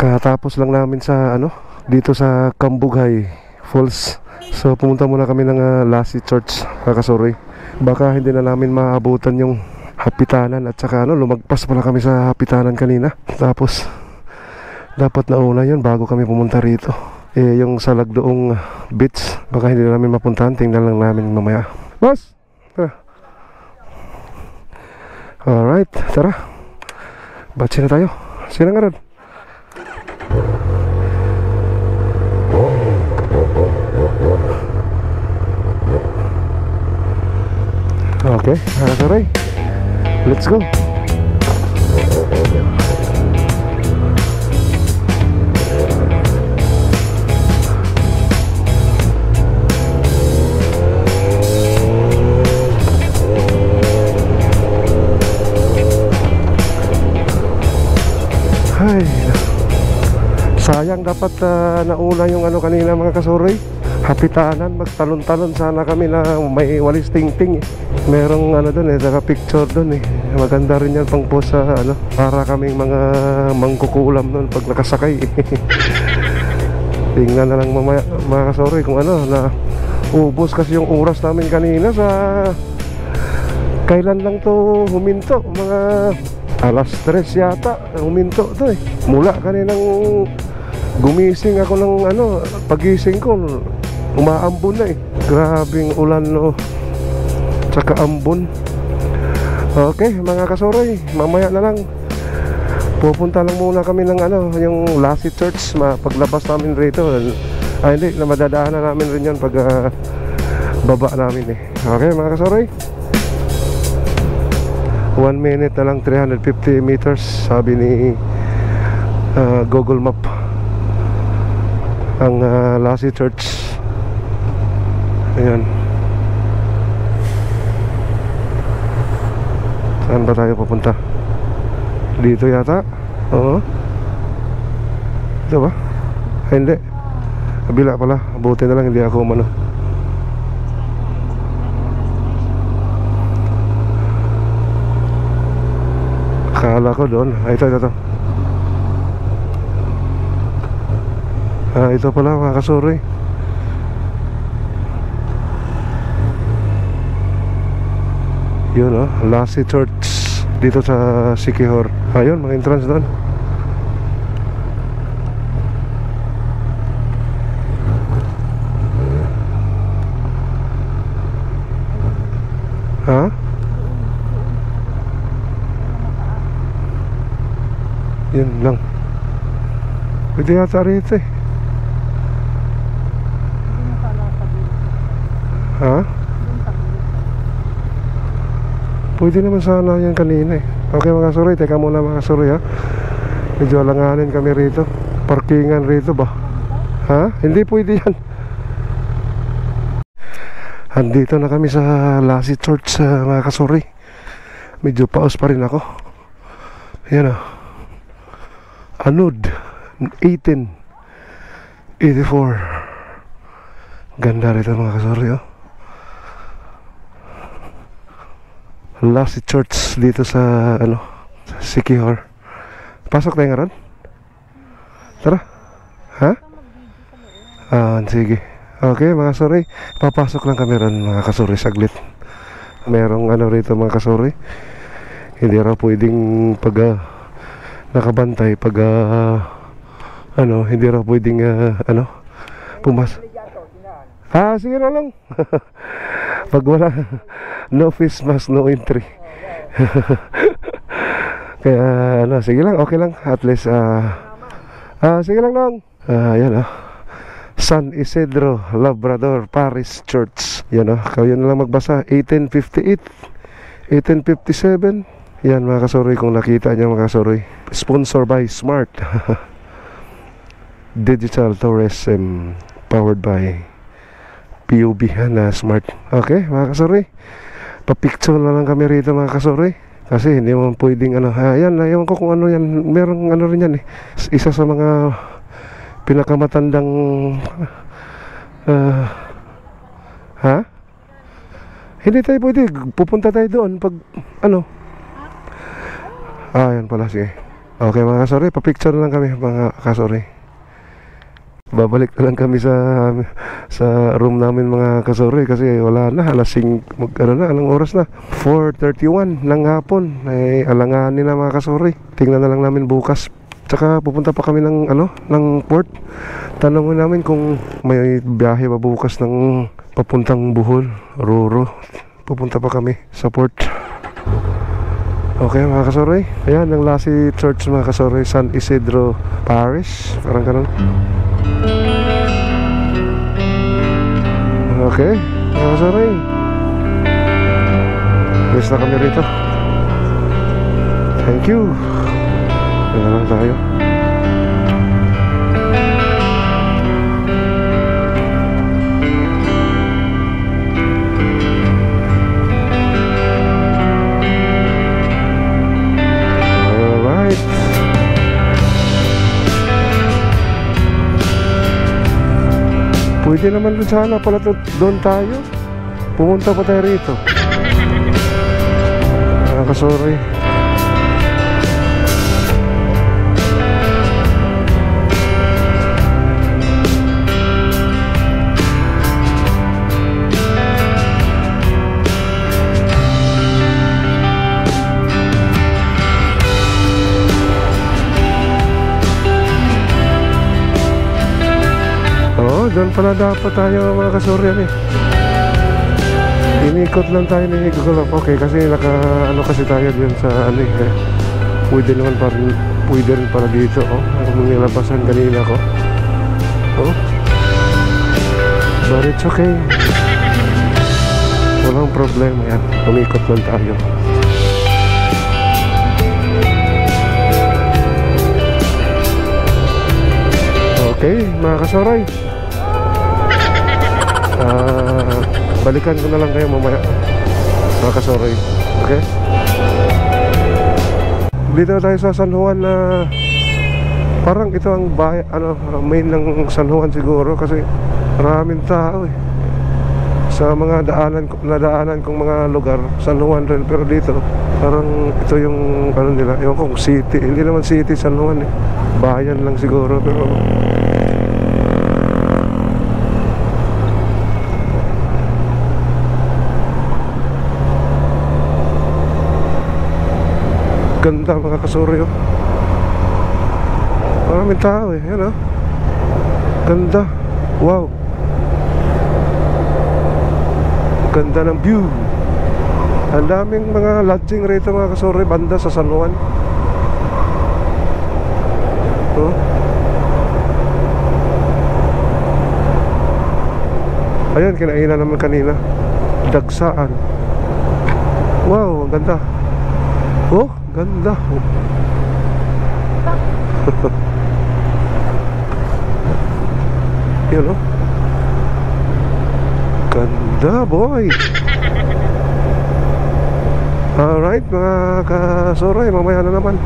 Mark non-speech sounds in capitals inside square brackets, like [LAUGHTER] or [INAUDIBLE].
Katapos lang namin sa ano, dito sa Kambughay Falls. So pumunta muna kami ng uh, Lassie Church, kakasuroy. Baka hindi na namin maabutan yung hapitanan at saka ano, lumagpas pala kami sa hapitanan kanina. Tapos dapat nauna yun bago kami pumunta rito. Eh, yung sa Lagdoong Beach, baka hindi na namin mapuntahan. Tingnan lang namin mamaya. Boss! Tara. Alright, tara. Batsi na tayo. Sino nga Okay, uh, sorry. Let's go. Ay, sayang dapat ah, nauna yung ano kanina mga kasuroy. Hapitanan, magtalon-talon sana kami na may walis ting-ting eh. Merong ano doon eh, naka picture doon eh. Maganda rin yan pang post ano, para kaming mga mangkukulam doon pag nakasakay. [LAUGHS] Tingnan na lang mamaya, mga kasuroy kung ano, na ubos kasi yung oras namin kanina sa kailan lang to huminto mga alas 3 yata huminto to eh mula kaninang gumising ako ng ano pagising ko umaambon na eh. Grabing ulan no? Tsaka ambon. Okay mga kasoroy mamaya na lang. Pupunta lang muna kami ng ano yung Lassie Church paglabas namin rito. Ay hindi na madadaanan namin rin yan pag ah, baba namin eh. Okay mga kasoroy 1 minute na lang 350 meters sabi ni ah, Google Map. Ang uh, Lassie Church ayan saan ba tayo papunta dito yata? Oo. Dito ba? Ay hindi. Kabila pala. Buti na lang hindi ako umano. Akala ko doon. Ah, ito, ito, ito. Ah, ito pala mga kasuri. Yun oh, Lassie Church dito sa Sikihor. Ayun, mga entrance doon. Ha? Yun lang. Pwede yata rito eh. Ha? Pwede naman sana yan kanina eh. Okay mga suroy, teka muna mga suroy ha. Medyo alanganin kami rito. Parkingan rito ba? Ha? Hindi pwede yan. Andito na kami sa Lassie Church uh, mga kasuroy. Medyo paus pa rin ako. Yan ah. Anud 1884 Ganda rito mga kasori oh. Lassie Church dito sa ano Sikihor. Pasok tayo nga ron? Tara. Ha? Ah, sige. Okay mga kasori Papasok lang kami ron mga kasori saglit. Merong ano rito mga kasori Hindi raw pwedeng pag ah, nakabantay pag ah, ano hindi raw pwedeng ah, ano pumas ah sige na lang [LAUGHS] pag wala no face mask no entry. [LAUGHS] Kaya ano sige lang okay lang. At least ah ah sige lang lang ah yan ah. San Isidro Labrador Paris Church. Yan ah. Kayo na lang magbasa. 1858 1857 yan mga kasoroy kung nakita niyo mga kasoroy Sponsor by Smart. [LAUGHS] Digital Tourism Powered by PUB na Smart Okay mga kasoroy Papicture na lang kami rito mga kasoroy Kasi hindi mo pwedeng ano ha, Yan, ewan ko kung ano yan Merong ano rin yan eh Isa sa mga Pinakamatandang uh, Ha? Hindi tayo pwede Pupunta tayo doon pag ano Ah, pala, sige. Okay mga kasori, papicture na lang kami mga kasori. Babalik na lang kami sa sa room namin mga kasori kasi wala na. Alas 5 mag, ano na anong oras na? 4:31 ng hapon. Ay alanganin na mga kasori tingnan na lang namin bukas. Tsaka pupunta pa kami ng ano ng port. Tanongin namin kung may biyahe pa bukas ng papuntang Bohol Roro. Pupunta pa kami sa port. Okay mga kasoroy Ayan ang Lassie Church mga kasoroy San Isidro Parish. Parang ganun Okay. Mga kasoroy Alis na kami rito. Thank you. Na lang tayo Pwede naman dun sana pala doon tayo. Pumunta pa tayo rito. [LAUGHS] Nakakasorry doon pala dapat tayo mga kasoryan eh. Inikot lang tayo ni Map. Okay, kasi naka, ano kasi tayo dyan sa ano eh. Pwede naman pa rin, pwede rin para dito. Oh, ang nilabasan kanina ko. Oh. But it's okay. Walang problema yan. Umikot lang tayo. Okay, mga kasoray. Ah, balikan ko na lang kayo mamaya. Mga kasoray. Okay? Dito na tayo sa San Juan na parang ito ang bahay, ano, main ng San Juan siguro kasi maraming tao eh. Sa mga daanan, nadaanan kong mga lugar, San Juan rin. Pero dito, parang ito yung, ano nila, yung kung city. Hindi naman city, San Juan eh. Bayan lang siguro, pero Ganda mga kasuryo. Maraming tao eh. Yan oh. Ganda. Wow. Ganda ng view. Ang daming mga lodging rito mga kasuryo. Banda sa San Juan. Oh. Ayan, kinainan naman kanina. Dagsaan. Wow, ang ganda. Oh, ganda. [LAUGHS] Yan oh. Ganda, boy. Alright, mga kasoray, mamaya na naman.